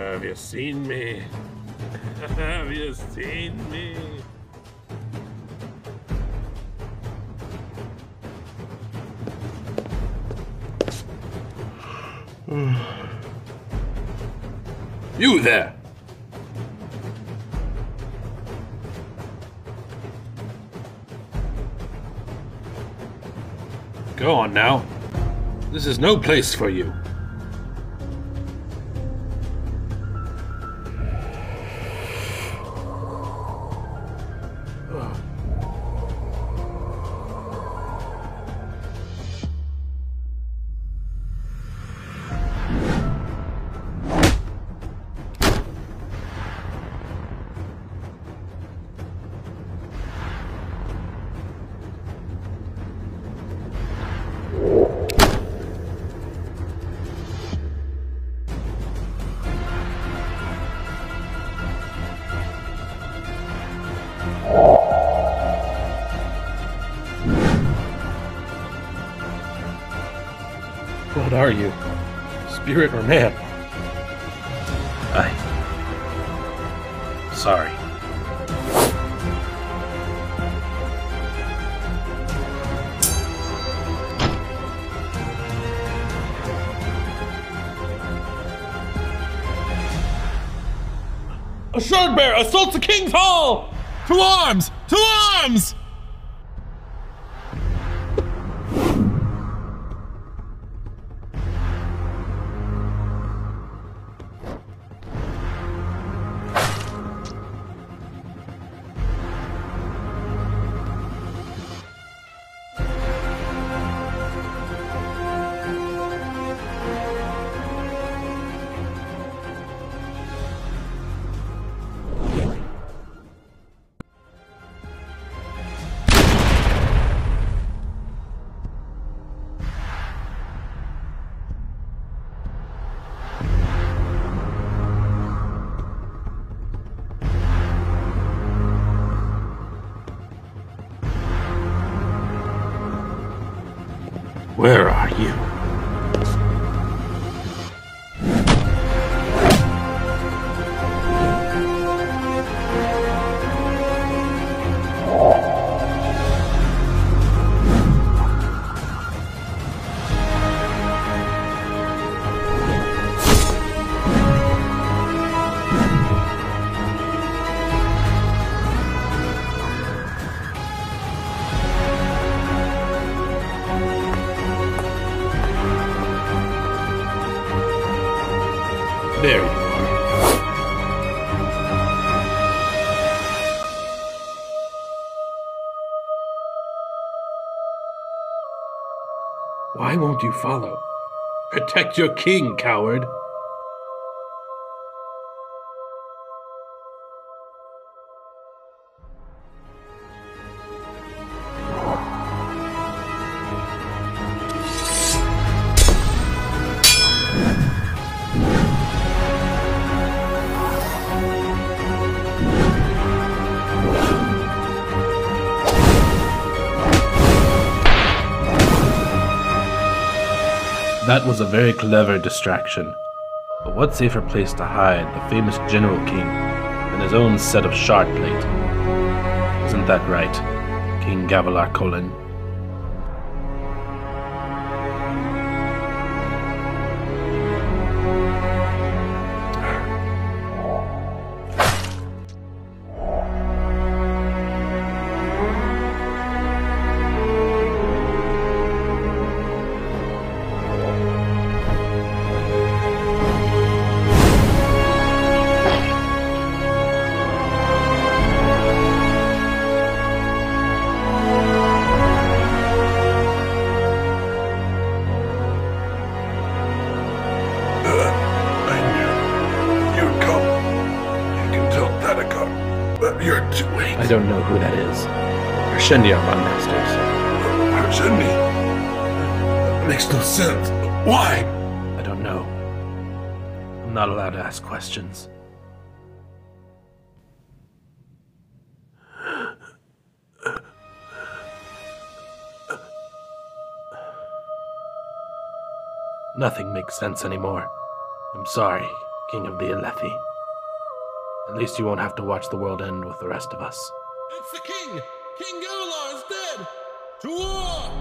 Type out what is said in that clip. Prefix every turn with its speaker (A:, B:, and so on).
A: Have you seen me? Have you seen me? you there! Go on now. This is no place for you. What are you? Spirit or man? I. Sorry.
B: A Shardbearer assaults the king's hall! To arms! To arms!
A: Where are you? There you. Why won't you follow? Protect your king, coward. That was a very clever distraction. But what safer place to hide the famous General King than his own set of shard plate? Isn't that right, King Gavilar
C: Kholin? You're late.
A: I don't know who that is. Parshendi are my masters.
C: Parshendi. That makes no sense. Why?
A: I don't know. I'm not allowed to ask questions. Nothing makes sense anymore. I'm sorry, King of the Alethi. At least you won't have to watch the world end with the rest of us.
B: It's the king! King Gavilar is dead! To war!